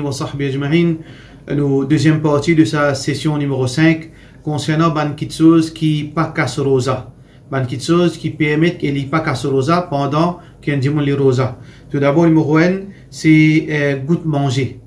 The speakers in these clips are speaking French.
Wa sahbihi ajma'in. Nous, deuxième partie de sa session numéro 5 concernant qui qui permet pendant rosa. Tout d'abord, numéro 1, c'est euh, manger.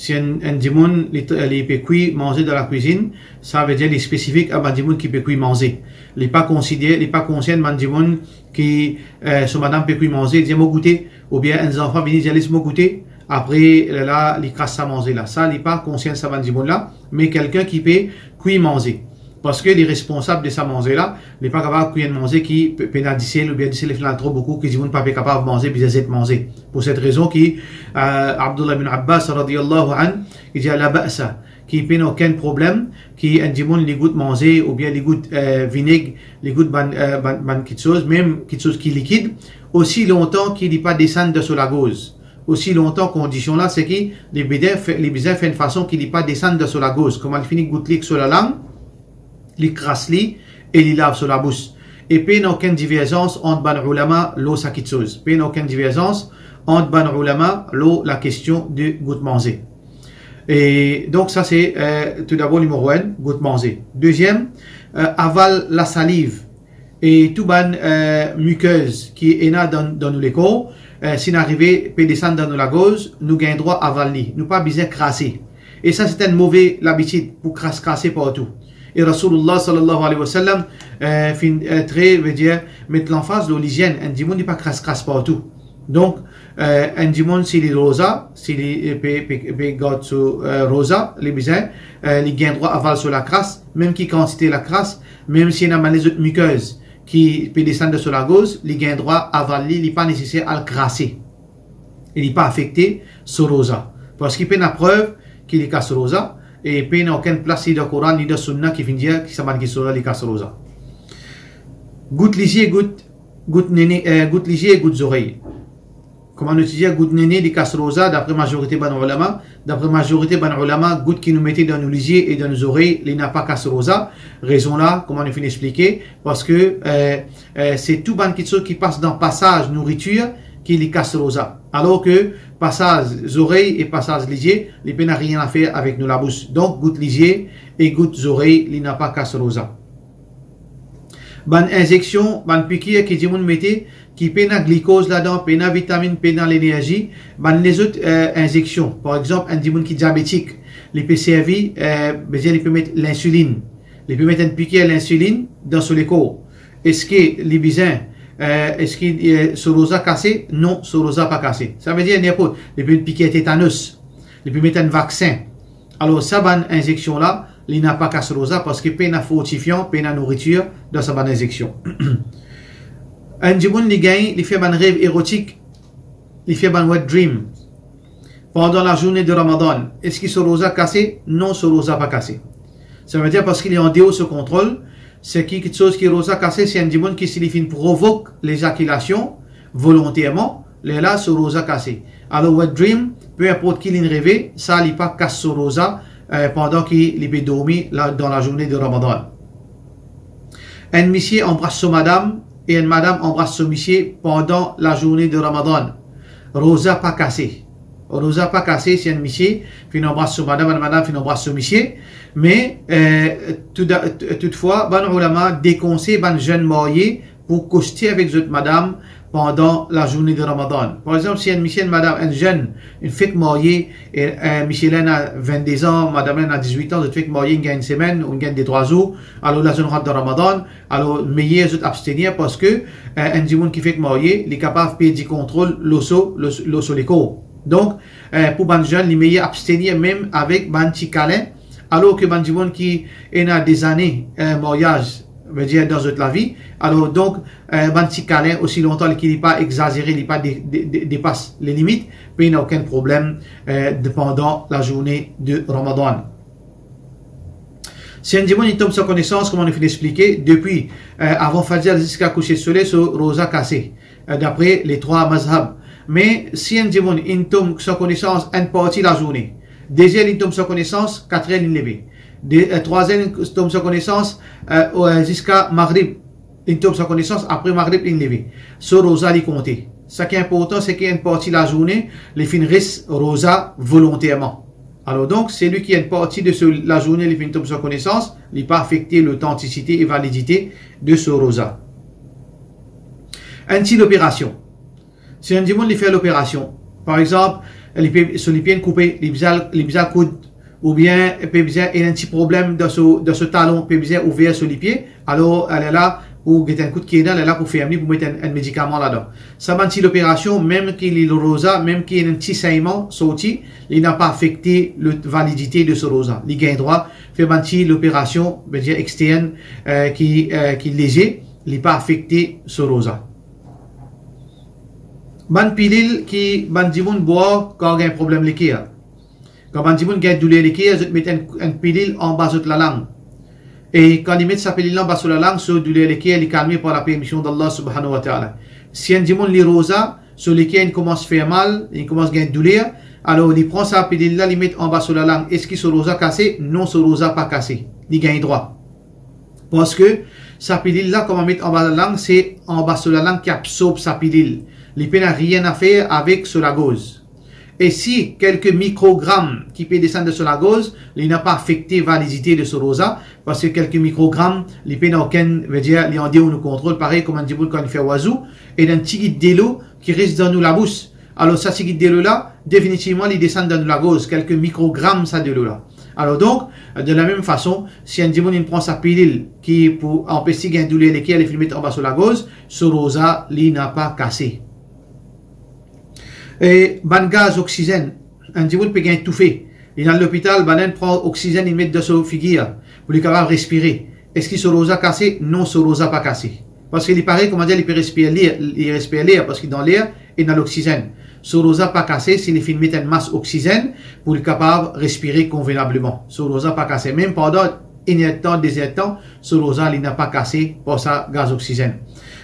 Si un, un dimon les peut cuire manger dans la cuisine, ça veut dire les spécifiques à un dimon qui peut cuire manger. Les pas considéré, les pas conscient un dimon qui euh, son madame peut cuire manger, dit moi goûter ou bien un enfant vient dire laisse-moi goûter. Après là, il casse ça manger là. Ça, il pas conscient un dimon là, mais quelqu'un qui peut cuire manger. Parce que les responsables de sa manger là, n'est pas capable de manger qui pénaliser ou bien dire les trop beaucoup, qui ne pas capable de manger, puis ils manger. Pour cette raison qui, euh, Abdullah ibn Abbas radiyallahu an, il dit la ba'sa, qui n'a aucun problème, qui un dimon les gouttes manger ou bien les gouttes euh, vinaigre, les gouttes ban, euh, ban, ban chose, même quelque chose qui liquide, aussi longtemps qu'il n'est pas descendre de sur la gauze. Aussi longtemps condition là c'est que les bidets les font une façon qu'il n'est pas descendre de sur la gauze. Comme il finit goutte sur la langue? Li krasli et li lave sur la bouche. Et puis, aucune divergence entre ban ulama, l'eau sakitseuse. Puis, n'a aucune divergence entre ban ulama, l'eau, la question du goût manger. Et donc, ça, c'est euh, tout d'abord numéro 1, goût manger. Deuxième, euh, avale la salive et tout ban euh, muqueuse qui est dans, dans les corps. Euh, si nous arrivons peut descendre dans la gauche, nous gagnons droit à avaler. Nous pas besoin crasser. Et ça, c'est une mauvaise habitude pour crasser partout. Et Rasulullah sallallahu alayhi wa sallam euh, euh, très, veut dire, mettre l'emphase de l'hygiène. Un dimon n'est pas crasse crasse partout. Donc, euh, un dimon, s'il est rosa, s'il est pe, sur euh, rosa, les bizarres, euh, il gagne droit à aval sur la crasse, même qui quantité la crasse, même s'il y a les autres qui peut descendre sur la gauche, il gagne droit à avaler, il n'est pas nécessaire à le crasser. Il n'est pas affecté sur rosa. Parce qu'il peut la preuve qu'il est casse rosa, et puis n'a aucune place ni dans le Coran ni dans le Sunna qui que ça m'a dit sur les casserosa. Goutte lisier, goutte, goutte néné, euh, goutte lisier goutte oreilles. Comment nous dire goutte néné des casserosa d'après majorité ban ulama, d'après majorité ban ulama, goutte qui nous mettait dans nos lisiers et dans nos oreilles, les n'a pas casserosa. Raison là, comment nous finit expliquer, parce que euh, euh, c'est tout ban qui passe dans passage nourriture qui les casserosa. Alors que passage oreilles et passage lisier, les n'a rien à faire avec nous la bouche. Donc, goutte lisier et goutte oreilles, il n'a pas rosa. Ban injection, ban piqûre qui dit mon métier, qui pena glycose là-dedans, pena vitamine, pena l'énergie, ban les autres euh, injections. Par exemple, un dimon qui est diabétique, il peut servir, euh, il peut mettre l'insuline. Il peut mettre une piqûre l'insuline dans son corps. Est-ce que les bisins, euh, est-ce qu'il est rosa cassé? Non, rosa pas cassé. Ça veut dire n'importe. Il peut piquer tétanus. Il peut mettre un vaccin. Alors, ça, bonne injection là, il n'a pas cassé rosa parce qu'il peine à fortifiant, peine à nourriture dans sa bonne injection. un djimoun, il gagne, il fait un rêve érotique. Il fait un wet dream. Pendant la journée de Ramadan. Est-ce qu'il se rosa cassé? Non, rosa pas cassé. Ça veut dire parce qu'il est en déo ce contrôle c'est quelque chose qui rosa cassé, c'est un démon qui signifie provoque l'éjaculation volontairement, les là sur rosa cassé. Alors, wet dream, peu importe qui l'in rêvé, ça n'est pas casse sur rosa euh, pendant qu'il est dormi là, dans la journée de Ramadan. Un monsieur embrasse son madame et une madame embrasse son monsieur pendant la journée de Ramadan. Rosa pas cassé. Rosa pas cassé, c'est un monsieur, puis embrasse son madame, une madame, puis embrasse son monsieur. Mais euh, tout, toutefois, ban ulama déconseille ban jeune marié pour coucher avec cette madame pendant la journée de Ramadan. Par exemple, si un monsieur, madame, un jeune, une fille mariée, et monsieur a 22 ans, madame a 18 ans, cette fille mariée, gagne une semaine, il gagne des trois jours, alors la rentre de Ramadan, alors meilleur de abstenir parce que euh, un dimoun qui fait marié, il est capable de payer du contrôle l'osso, l'osso l'écho. Donc, euh, pour ban jeune, il meilleur abstenir même avec ban petit câlin, alors que Banjimon qui est a des années un mariage veut dire dans toute la vie alors donc câlin aussi longtemps qu'il n'est pas exagéré il n'est pas dépasse les limites mais il n'a aucun problème euh, pendant la journée de Ramadan si un il tombe sa connaissance, comme on a fait expliquer, depuis euh, avant Fajr jusqu'à coucher de soleil sur Rosa cassé, euh, d'après les trois mazhab. Mais si un il tombe sa connaissance une partie de la journée, Deuxième, il tombe sur connaissance, quatrième, levé. Euh, troisième, il tombe sur connaissance euh, jusqu'à Maghrib. Il tombe sur connaissance, après Maghrib, il levé. Ce rosa, il compté. ce qui est important, c'est qu'il y a une partie de la journée, les fins risquent rosa volontairement. Alors donc, c'est lui qui a une partie de la journée, les fins de sa connaissance, il pas affecter l'authenticité et validité de ce rosa. Ainsi l'opération. Si un dimanche il fait l'opération, par exemple, coupés, les bizarres coudes, ou bien dans ce, dans ce talon, peut ouvert sur les pieds, alors elle est là ou get un coup de pied elle est là pour faire pour mettre un, médicament là-dedans. Ça si l'opération, même qu'il est le rosa, même qu'il y a un petit saignement sorti, il n'a pas affecté la validité de ce rosa. Gagne droit, l'opération, veut dire externe, euh, qui, euh, ce rosa. Ban pilil qui ban dimoun boit quand il y a un problème liquide. Quand ban dimoun a douleur liquide, je mets un, un pilil en bas de la langue. Et quand il met sa pilule en bas sur la langue, sur douleur liquide, est calmé par la permission d'Allah subhanahu wa ta'ala. Si un dimoun li rosa, lequel il commence à faire mal, il commence à gagner douleur, alors il prend sa pilule là, il met en bas sur la langue. Est-ce qu'il se rosa cassé? Non, ce rosa pas cassé. Il gagne droit. Parce que sa pilule là, comme on met en bas de la langue, c'est en bas sur la langue qui absorbe sa pilule l'IP n'a rien à faire avec gauze. Et si quelques microgrammes qui peuvent descendre sur la gauze, il n'a pas affecté validité de ce parce que quelques microgrammes, l'IP n'a aucun, veut dire, les nous contrôle, pareil comme un dit quand il fait oiseau, et un petit d'élo qui reste dans nous la bouche. Alors, ça, petit guide d'élo là, définitivement, il descend dans la gauze, quelques microgrammes, ça de l'eau là. Alors donc, de la même façon, si un démon prend sa pilule qui pour empêcher un douleur lesquels il met en bas sur la gauze, ce rosa, il n'a pas cassé. Et ban gaz oxygène, un diable peut étouffé. Il est à l'hôpital, banen prend oxygène, il met de son figure pour lui capable respirer. Est-ce qu'il se rosa cassé? Non, ce rosa pas cassé. Parce qu'il paraît, comment dire, il peut respirer l'air, il respire l'air, parce que dans l'air, il a l'oxygène. Ce rosa pas cassé, s'il il met une masse oxygène pour lui capable respirer convenablement. Ce rosa pas cassé. Même pendant des temps, ce rosa, il n'a pas cassé pour sa gaz oxygène.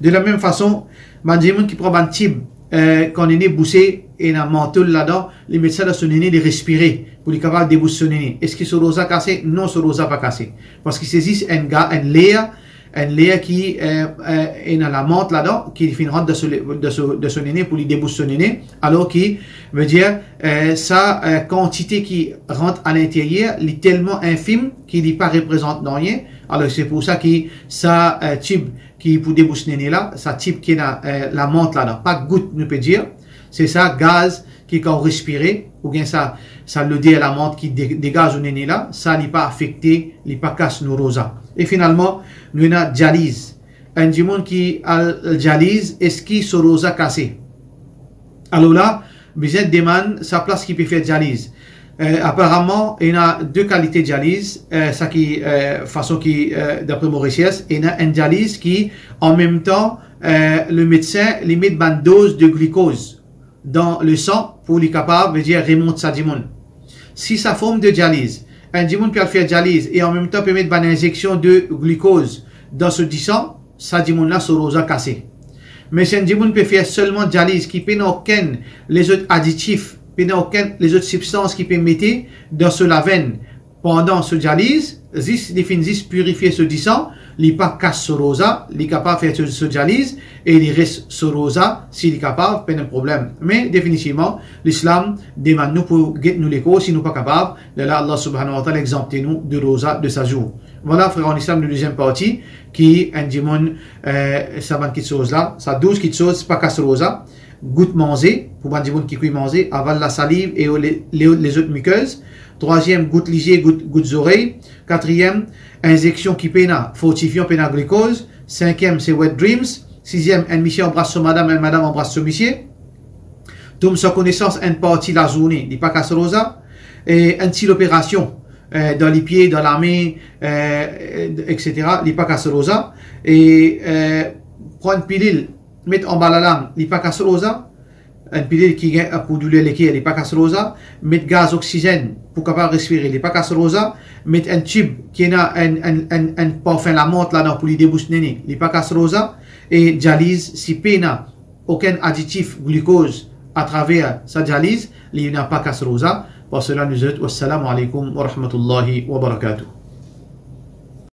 De la même façon, man qui prend un euh, quand est boussé et un manteau là-dedans, les médecins de son aîné de respirer pour lui capable de débousser son aîné. Est-ce que ce rosa cassé? Non, ce rosa pas cassé. Parce qu'il saisit un gars, un l'air, un l'air qui euh, euh, est dans la menthe là-dedans, qui finira de, de, de son aîné pour lui débousser alors qui veut dire euh, sa euh, quantité qui rentre à l'intérieur est tellement infime qu'il n'est pas représente dans rien. Alors c'est pour ça que euh, type qui pour débousser là, sa type qui est dans euh, la menthe là, pas goutte, nous peut dire, c'est ça gaz qui quand respirer ou bien ça ça le dit à la menthe qui dégage au néné là, ça n'est pas affecté, n'est pas casse nos rosas. Et finalement, nous avons dialyse. Un monde qui a dialyse, est-ce qu'il se rosa cassé? Alors là, besoin demande sa place qui peut faire dialyse. Euh, apparemment, il y a deux qualités de dialyse. Euh, ça qui, euh, façon qui, euh, d'après recherche, il y a une dialyse qui, en même temps, euh, le médecin limite une dose de glucose dans le sang pour lui capable de dire remonte sa dimon. Si sa forme de dialyse, un dimon peut faire dialyse et en même temps peut mettre une injection de glucose dans ce sang, sa dimon là sera cassé. Mais si un dimon peut faire seulement dialyse qui peut aucun les autres additifs puis il n'y a aucune les autres substances qui permettent dans ce veine pendant ce dialyse, zis définit purifier ce sang, il pas casse ce rosa, il est capable de faire ce dialyse et il reste ce rosa s'il est capable, pas de problème. Mais définitivement, l'islam demande nous pour guetter nous les causes si nous pas capables, là Allah subhanahu wa ta'ala exempte nous de rosa de sa jour. Voilà, frère en islam, la deuxième partie, qui un dimon, euh, ça va là, ça 12 petites choses, pas casse rosa goutte manger, pour des gens qui cuit manger, avant la salive et les, autres muqueuses. Troisième, goutte léger, goutte, gouttes oreilles. Quatrième, injection qui pena, fortifiant pena glucose. Cinquième, c'est wet dreams. Sixième, un monsieur embrasse son madame, un madame embrasse son monsieur. Tout sa connaissance, une partie la journée, dit pas casse rosa. Et un petit l'opération, euh, dans les pieds, dans la main, euh, etc., dit pas casse rosa. Et, euh, prendre pilule, mettre en bas la langue, il pas casse rosa, un pilule qui a pour douleur l'équipe, il pas casse rosa, mettre gaz oxygène pour capable respirer, il pas casse rosa, mettre un tube qui a un, un, un, un parfum la montre là pour lui déboucher néné, il pas casse rosa, et dialyse, si pena aucun additif glucose à travers sa dialyse, il n'a pas casse rosa. Pour cela, nous autres, wassalamu alaikum wa rahmatullahi wa barakatuh.